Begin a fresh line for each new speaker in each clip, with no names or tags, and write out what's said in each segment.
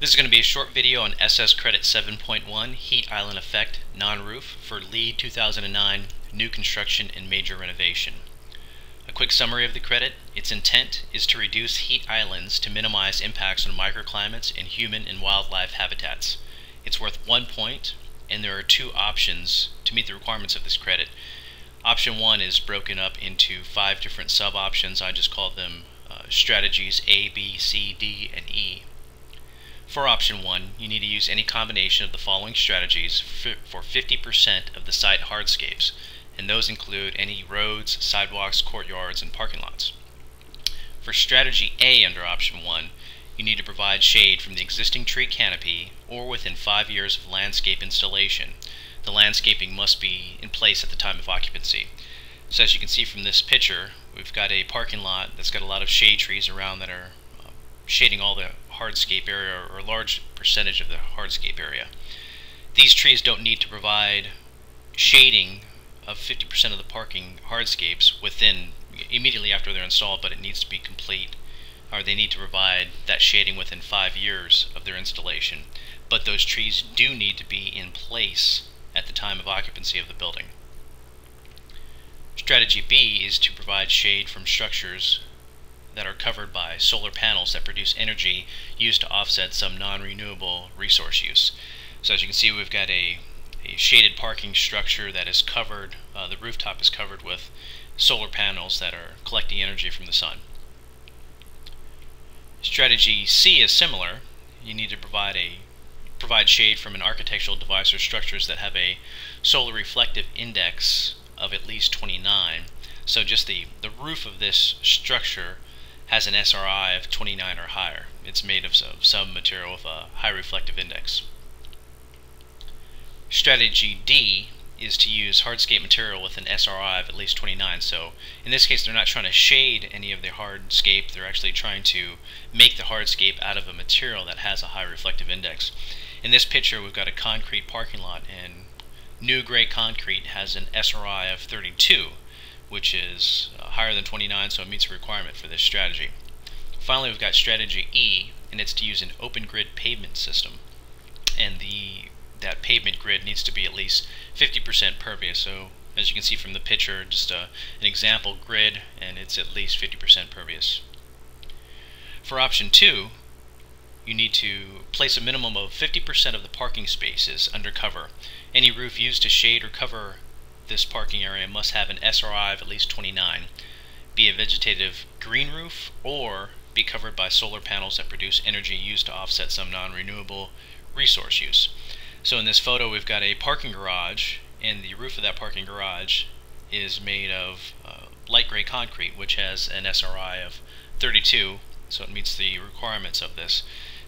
This is going to be a short video on SS Credit 7.1 Heat Island Effect Non-Roof for LEED 2009 New Construction and Major Renovation. A quick summary of the credit. Its intent is to reduce heat islands to minimize impacts on microclimates and human and wildlife habitats. It's worth one point and there are two options to meet the requirements of this credit. Option one is broken up into five different sub-options. I just call them uh, strategies A, B, C, D, and E. For option 1, you need to use any combination of the following strategies for 50% of the site hardscapes, and those include any roads, sidewalks, courtyards, and parking lots. For strategy A under option 1, you need to provide shade from the existing tree canopy or within 5 years of landscape installation. The landscaping must be in place at the time of occupancy. So as you can see from this picture, we've got a parking lot that's got a lot of shade trees around that are uh, shading all the hardscape area or a large percentage of the hardscape area. These trees don't need to provide shading of 50% of the parking hardscapes within immediately after they're installed, but it needs to be complete or they need to provide that shading within five years of their installation. But those trees do need to be in place at the time of occupancy of the building. Strategy B is to provide shade from structures that are covered by solar panels that produce energy used to offset some non-renewable resource use. So as you can see, we've got a, a shaded parking structure that is covered, uh, the rooftop is covered with solar panels that are collecting energy from the sun. Strategy C is similar. You need to provide a provide shade from an architectural device or structures that have a solar reflective index of at least 29. So just the, the roof of this structure has an SRI of 29 or higher. It's made of some material with a high reflective index. Strategy D is to use hardscape material with an SRI of at least 29. So in this case, they're not trying to shade any of the hardscape. They're actually trying to make the hardscape out of a material that has a high reflective index. In this picture, we've got a concrete parking lot, and new gray concrete has an SRI of 32 which is uh, higher than 29, so it meets the requirement for this strategy. Finally, we've got strategy E, and it's to use an open grid pavement system. And the that pavement grid needs to be at least 50% pervious. So as you can see from the picture, just a, uh, an example grid, and it's at least 50% pervious. For option 2, you need to place a minimum of 50% of the parking spaces under cover. Any roof used to shade or cover this parking area must have an SRI of at least 29, be a vegetative green roof, or be covered by solar panels that produce energy used to offset some non-renewable resource use. So in this photo we've got a parking garage and the roof of that parking garage is made of uh, light gray concrete which has an SRI of 32 so it meets the requirements of this.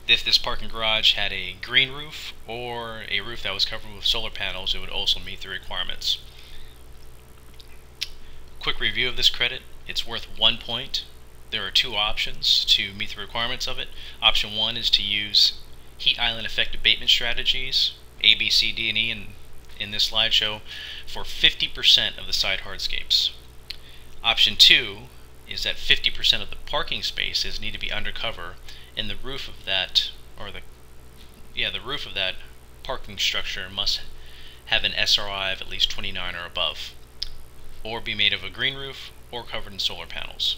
If this parking garage had a green roof or a roof that was covered with solar panels it would also meet the requirements. Quick review of this credit. It's worth one point. There are two options to meet the requirements of it. Option one is to use heat island effect abatement strategies, A, B, C, D, and E in, in this slideshow for 50% of the side hardscapes. Option two is that 50% of the parking spaces need to be undercover and the roof of that, or the, yeah, the roof of that parking structure must have an SRI of at least 29 or above or be made of a green roof or covered in solar panels.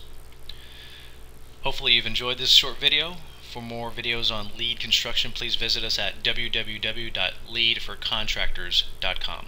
Hopefully you've enjoyed this short video. For more videos on LEED construction, please visit us at www.leedforcontractors.com.